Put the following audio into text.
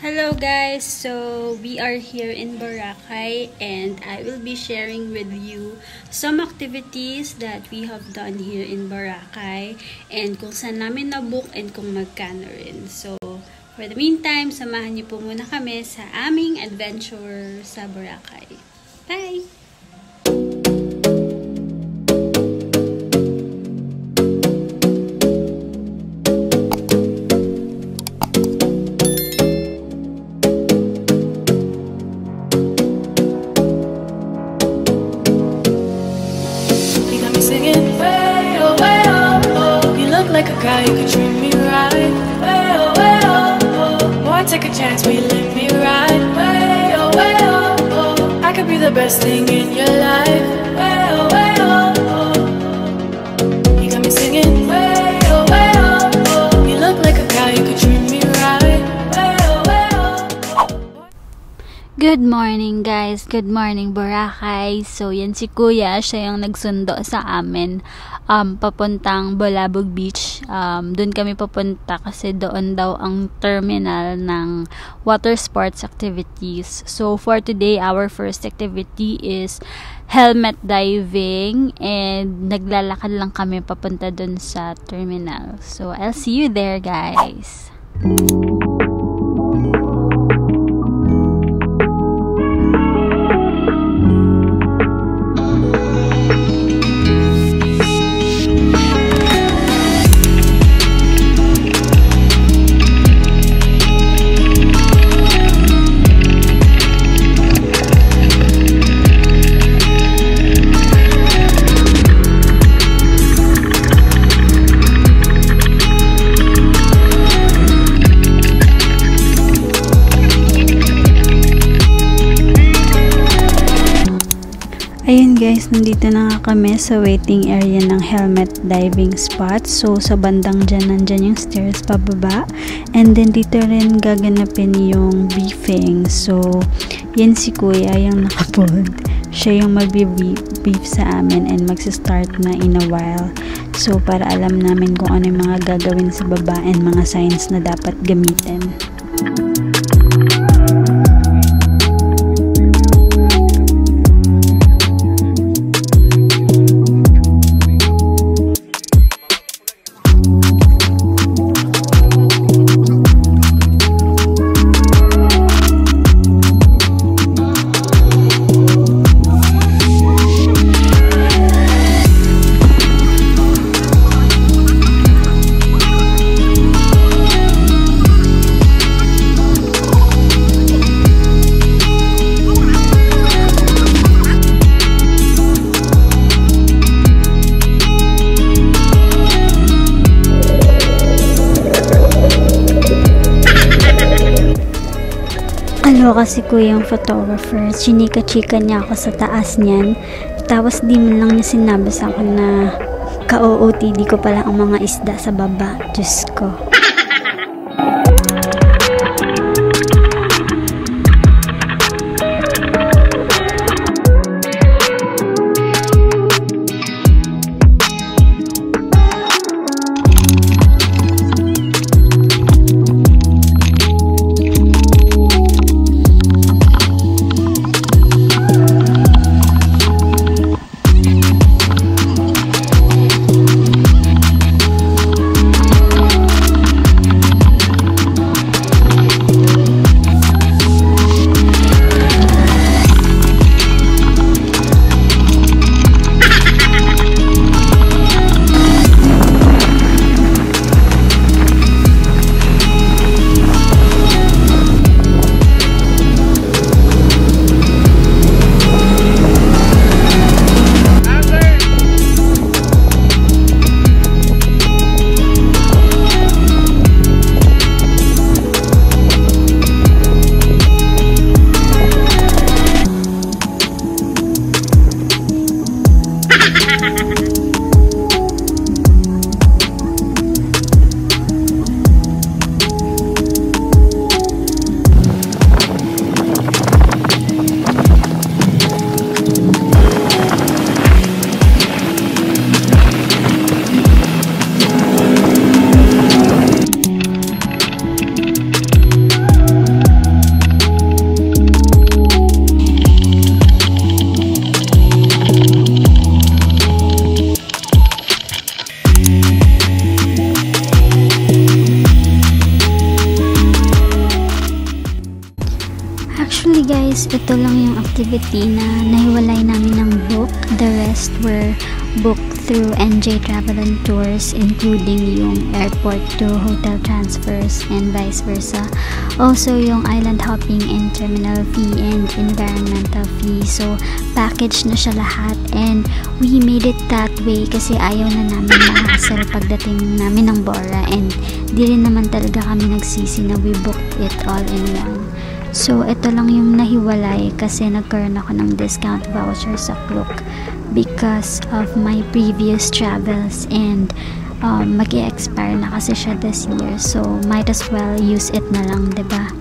Hello guys, so we are here in Boracay and I will be sharing with you some activities that we have done here in Boracay and kung saan namin na-book and kung magkano rin. So, for the meantime, samahan niyo po muna kami sa aming adventure sa Boracay. Bye! Who could treat me right. Way oh way oh oh. Boy, take a chance, will you let me ride? Way oh way oh oh. I could be the best thing in your life. Good morning guys! Good morning Boracay! So yan si Kuya, siya yung nagsundo sa amin um, papuntang Bolabog Beach. Um, doon kami papunta kasi doon daw ang terminal ng water sports activities. So for today, our first activity is helmet diving and naglalakad lang kami papunta doon sa terminal. So I'll see you there guys! Guys, nandito na nga kami sa waiting area ng helmet diving spot. So, sa bandang dyan, nandyan yung stairs pababa. And then, dito rin gaganapin yung briefing. So, yan si kuya, yung nakapod. Siya yung mag-brief sa amin and magsa-start na in a while. So, para alam namin kung ano yung mga gagawin sa baba and mga signs na dapat gamitin. Ano kasi kuya yung photographer, chinika-chika niya ako sa taas niyan. Tapos di man lang niya sinabi sa akin na ka-OOTD ko pala ang mga isda sa baba. Diyos ko. Guys, ito lang yung activity na nahiwalay namin ng book. The rest were booked through NJ Travel and Tours including yung airport to hotel transfers and vice versa. Also yung island hopping and terminal fee and environmental fee. So package na siya lahat and we made it that way kasi ayaw na namin ma-hassle pagdating namin ng Bora and di rin naman talaga kami nagsisi na we booked it all in one. So, ito lang yung nahiwalay kasi nagkaroon ako ng discount voucher sa Klook because of my previous travels and um, mag expire na kasi siya this year. So, might as well use it na lang, ba